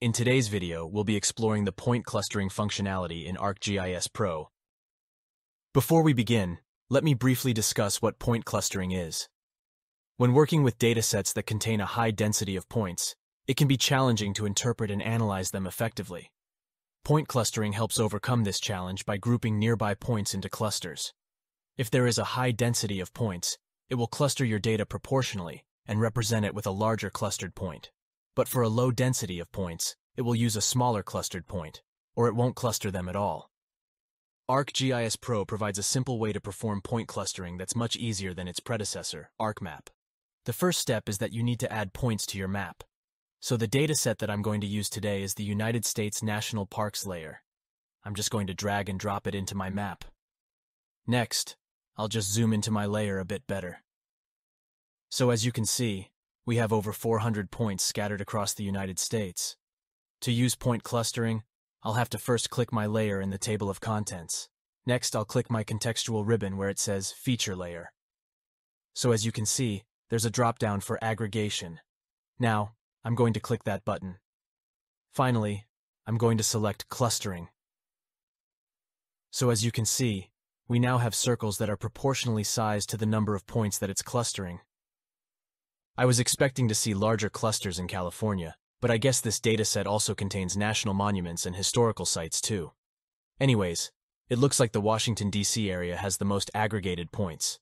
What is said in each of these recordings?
In today's video, we'll be exploring the point clustering functionality in ArcGIS Pro. Before we begin, let me briefly discuss what point clustering is. When working with datasets that contain a high density of points, it can be challenging to interpret and analyze them effectively. Point clustering helps overcome this challenge by grouping nearby points into clusters. If there is a high density of points, it will cluster your data proportionally and represent it with a larger clustered point. But for a low density of points, it will use a smaller clustered point, or it won't cluster them at all. ArcGIS Pro provides a simple way to perform point clustering that's much easier than its predecessor, ArcMap. The first step is that you need to add points to your map. So the dataset that I'm going to use today is the United States National Parks layer. I'm just going to drag and drop it into my map. Next, I'll just zoom into my layer a bit better. So as you can see, we have over 400 points scattered across the United States. To use point clustering, I'll have to first click my layer in the table of contents. Next, I'll click my contextual ribbon where it says Feature Layer. So as you can see, there's a drop-down for Aggregation. Now, I'm going to click that button. Finally, I'm going to select Clustering. So as you can see, we now have circles that are proportionally sized to the number of points that it's clustering. I was expecting to see larger clusters in California, but I guess this dataset also contains national monuments and historical sites too. Anyways, it looks like the Washington, D.C. area has the most aggregated points.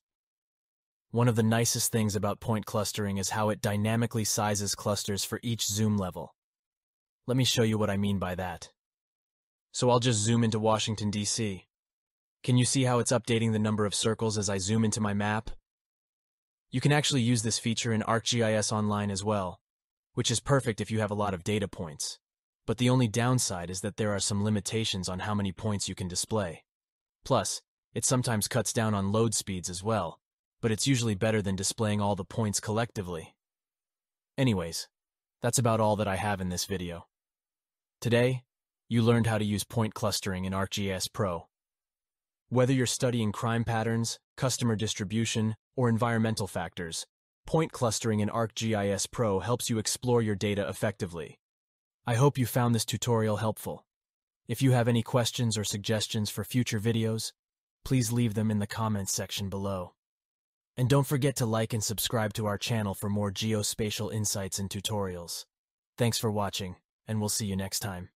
One of the nicest things about point clustering is how it dynamically sizes clusters for each zoom level. Let me show you what I mean by that. So I'll just zoom into Washington, D.C. Can you see how it's updating the number of circles as I zoom into my map? You can actually use this feature in ArcGIS Online as well, which is perfect if you have a lot of data points. But the only downside is that there are some limitations on how many points you can display. Plus, it sometimes cuts down on load speeds as well, but it's usually better than displaying all the points collectively. Anyways, that's about all that I have in this video. Today, you learned how to use point clustering in ArcGIS Pro. Whether you're studying crime patterns, customer distribution, or environmental factors, point clustering in ArcGIS Pro helps you explore your data effectively. I hope you found this tutorial helpful. If you have any questions or suggestions for future videos, please leave them in the comments section below. And don't forget to like and subscribe to our channel for more geospatial insights and tutorials. Thanks for watching, and we'll see you next time.